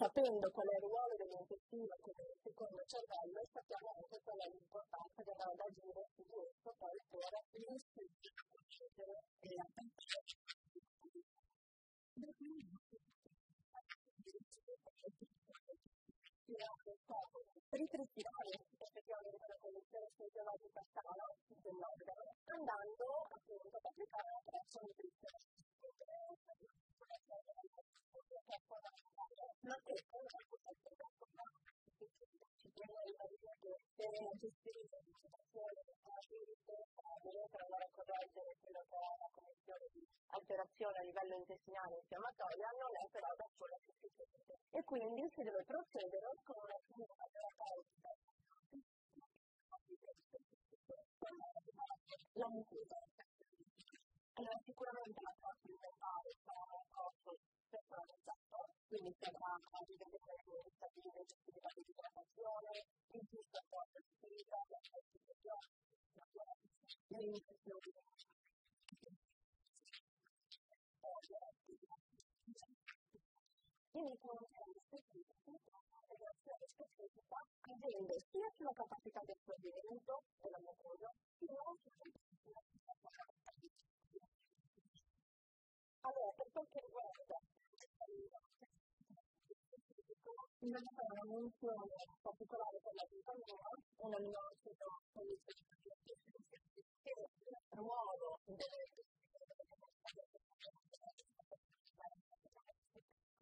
sapendo qual è il ruolo dell'intestino come secondo cervello, sappiamo anche qual è l'importanza che andare ad agire su di poi per riuscire a procedere e a pensare. Ripristinare effettivamente la condizione fisiologica per gestire la situazione per andare a correggere quello che è la condizione di alterazione a livello intestinale infiammatoria non è però da sola sufficiente e quindi si deve procedere con una cura terapeutica la mucosa allora sicuramente la parte alimentare sarà un approccio personalizzato quindi si avrà anche delle regole stabili gestibilità di idratazione, il giusto apporto di attività, la certificazione, le iniziazioni quindi conoscere specifici relazione specifica agendo sia sulla capacità di assorbimento della mucosa sia sulla allora per quel che riguarda invece è una menzione particolare per la vitamina, un aminoacido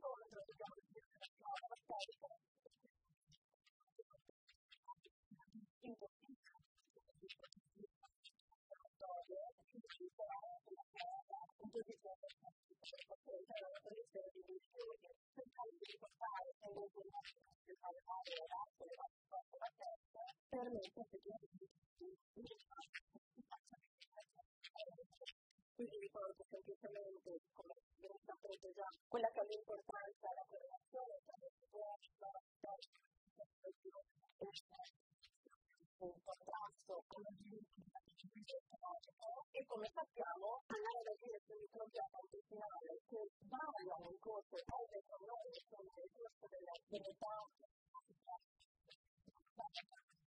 contro dobbiamo dire la storica quindi ricordo semplicemente come viene contrasto con e come sappiamo andare ad agire sul microbiota intestinale che varia nel corso con noi nel corso dell'attività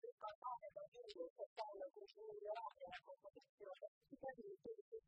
ricordare da dire cercando di migliorare la composizione si capisce che